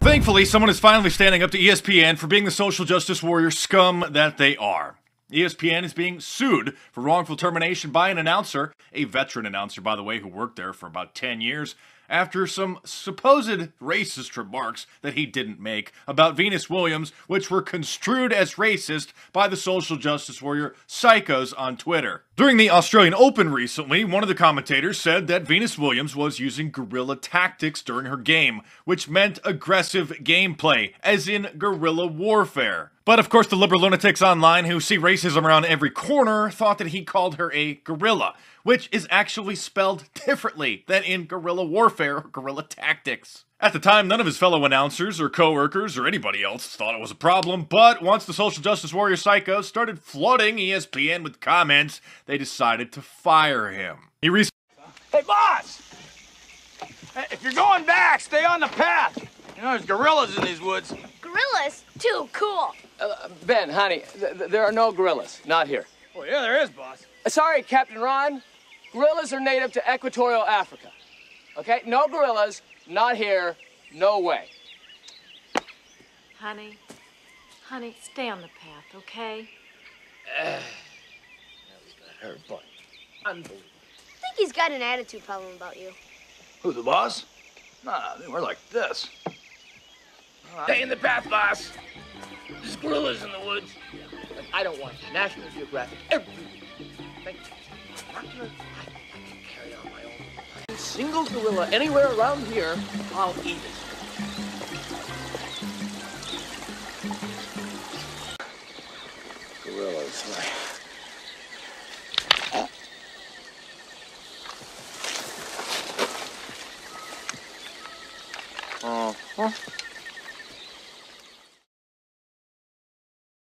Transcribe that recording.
Thankfully, someone is finally standing up to ESPN for being the social justice warrior scum that they are. ESPN is being sued for wrongful termination by an announcer, a veteran announcer, by the way, who worked there for about 10 years, after some supposed racist remarks that he didn't make about Venus Williams, which were construed as racist by the social justice warrior psychos on Twitter. During the Australian Open recently, one of the commentators said that Venus Williams was using guerrilla tactics during her game, which meant aggressive gameplay, as in guerrilla warfare. But of course, the liberal lunatics online who see racism around every corner thought that he called her a gorilla, which is actually spelled differently than in guerrilla warfare or guerrilla tactics. At the time, none of his fellow announcers or co-workers or anybody else thought it was a problem, but once the social justice warrior psychos started flooding ESPN with comments, they decided to fire him. He recently Hey, boss! If you're going back, stay on the path. You know, there's gorillas in these woods. Gorillas? Too cool. Uh, ben, honey, th- th- there are no gorillas. Not here. Well, yeah, there is, boss. Uh, sorry, Captain Ron. Gorillas are native to equatorial Africa. Okay? No gorillas. Not here. No way. Honey, honey, stay on the path, okay? That was Her butt. Unbelievable. I think he's got an attitude problem about you. Who, the boss? Nah, I mean, we're like this. Stay in the path, boss. There's gorillas in the woods. I don't want National Geographic every week. Thank you. I'm not gonna. I, I can carry on my own. Single gorilla anywhere around here, I'll eat it. Gorillas. Uh-huh.